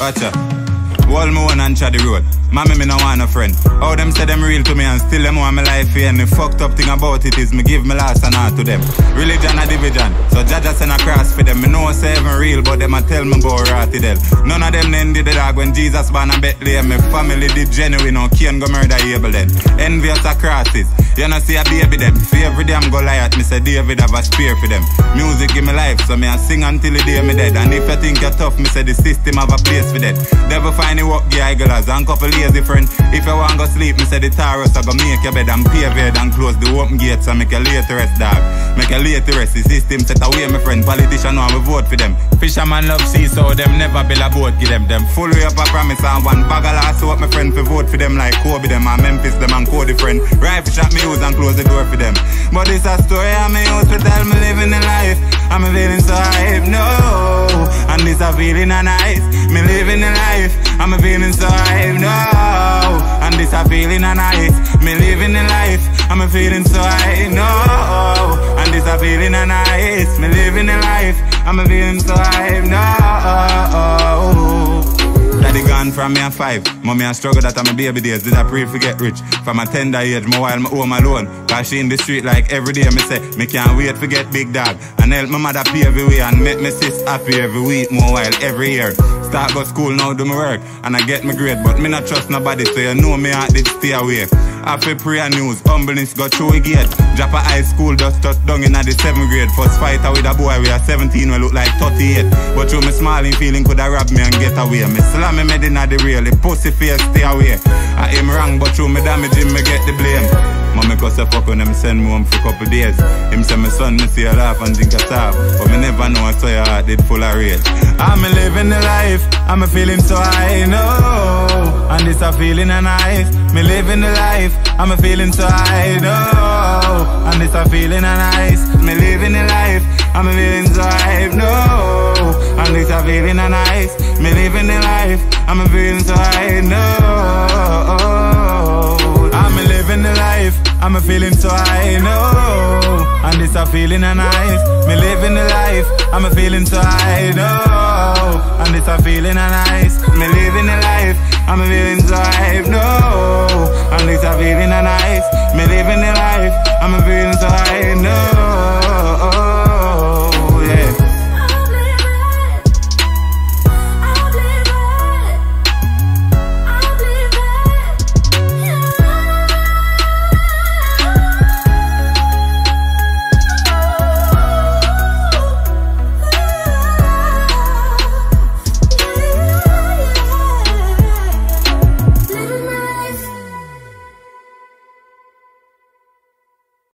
watch out. Me one and the road. Mommy, me no want a friend. All them say them real to me and still them want my life here. And the fucked up thing about it is me give me last and all to them. Religion a division, so Jaja send a cross for them. Me know say even real, but them a tell me about rotty them. None of them then did the dog when Jesus born and Bethlehem. Me family did genuine, no can go murder Abel then. Envious a crosses. You know see a baby them. Every day I'm Goliath, me say David have a spear for them. Music give me life, so me I sing until the day me dead. And if you think you're tough, me say the system have a place for that. Devil find the work gigglers and couple lazy friend. If you want go sleep, me say the Taurus I go make your bed and pave it and close the open gates and make a late to rest dog. Make a late to rest. The system set away my friend. Politician want me vote for them. Fisherman love sea so them never build a boat give them them. Full way up a promise and one bag of last so my friend for vote for them like Kobe them and Memphis them and Cody friend. Rifle shot me use and close the door for them. But it's a story I'm used to tell me living the life. I'm feeling so hype, no. And this a feeling a nice. Me living the life. I'm feeling so hype, no. And this a feeling a nice. Me living the life. I'm feeling so hype, no. And this a feeling a nice. Me living the life. I'm feeling so hype, no. Daddy gone from me a five. Mommy a struggle that I'm a baby days. Did I pray for get rich? From a tender age, more while me home alone. Cause she in the street like every day. Me say, me can't wait for get big dog. And help my mother pay every way. And make me sis happy every week, more while every year. Start go school now, do my work. And I get my grade. But me not trust nobody, so you know me heart did stay away. Happy prayer news, humbleness got through a gate. Drop a high school, just touch down in the seventh grade. First fighter with a boy, we are 17, we look like 38. But through me smiling, feeling could have robbed me and get away. Me slam me made in the real, the pussy face stay away. I am wrong, but through me damage him, me get the blame. Mommy cause a fuck when them send me home for couple days. Him say my son, me see a laugh and think I stop. But me never know I saw your heart did full of rage. I'm living the life, I'm a feeling so high, no. And this a feeling a nice. Me living the life, I'm a feeling so high, no. And this a feeling a nice. Me living the life, I'm a feeling so high, no. And this a feeling a nice. Me living the life, I'm a feeling so high, no. I'm a living the life, I'm a feeling so high, no. And this a feeling a nice. Me living the life, I'm a feeling so high, no. And this a feeling a nice. Me living the life, I'm feeling drive, no. At least I'm feeling a nice. Me living the life. I'm a